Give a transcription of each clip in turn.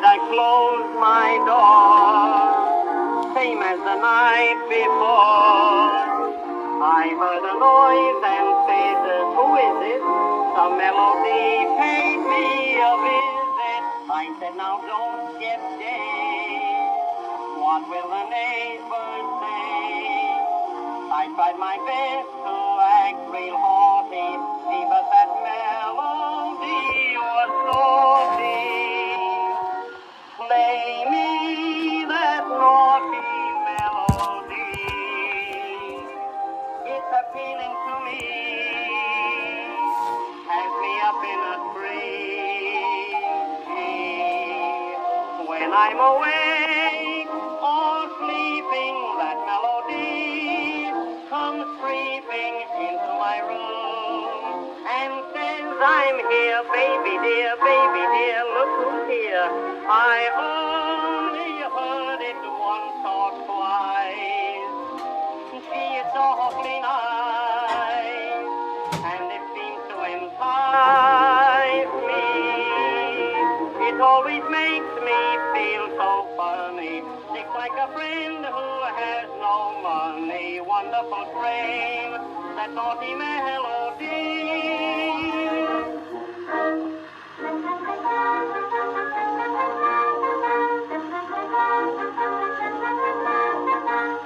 night I closed my door, same as the night before. I heard a noise and said, Who is it? The melody paid me a visit. I said, Now don't get gay. What will the neighbors say? I tried my best When I'm awake or sleeping, that melody comes creeping into my room and says, I'm here, baby dear, baby dear, look who's here. I only It always makes me feel so funny, just like a friend who has no money. Wonderful strain, that naughty melody.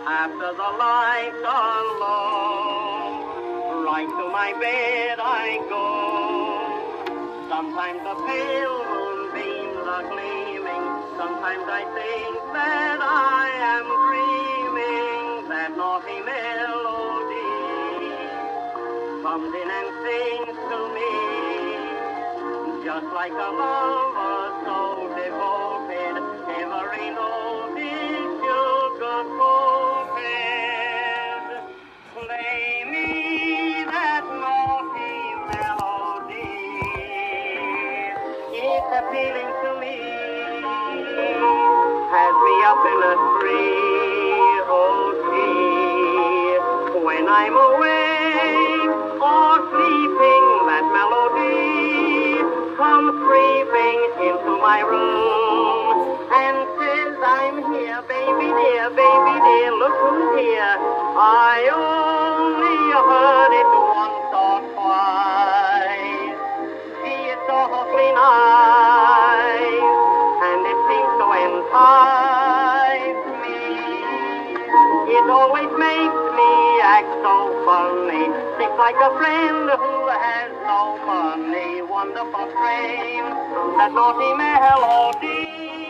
After the lights are low, right to my bed I go. Sometimes the pale are gleaming. Sometimes I think that I am dreaming that naughty melody comes in and sings to me, just like a lover so devoted. Every note is sugar coated. Play me that naughty melody. It's appealing to. Has me up in a tree, oh gee. When I'm awake or sleeping, that melody comes creeping into my room and says, I'm here, baby dear, baby dear, look who's here. I only makes me act so funny, just like a friend who has no money. Wonderful strain, that naughty melody.